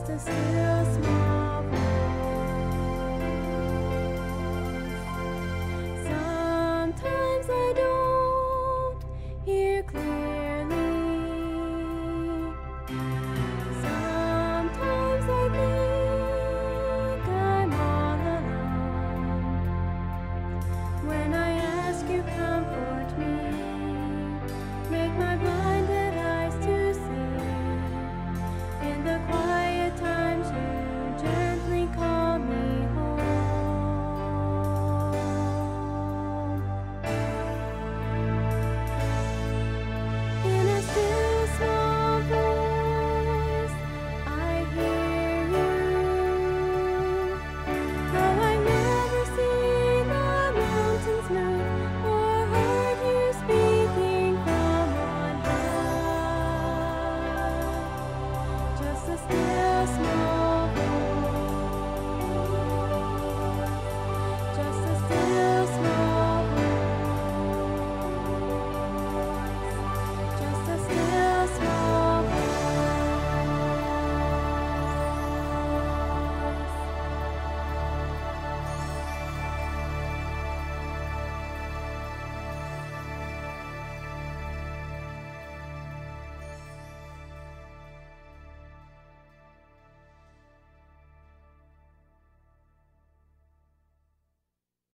just a still smile.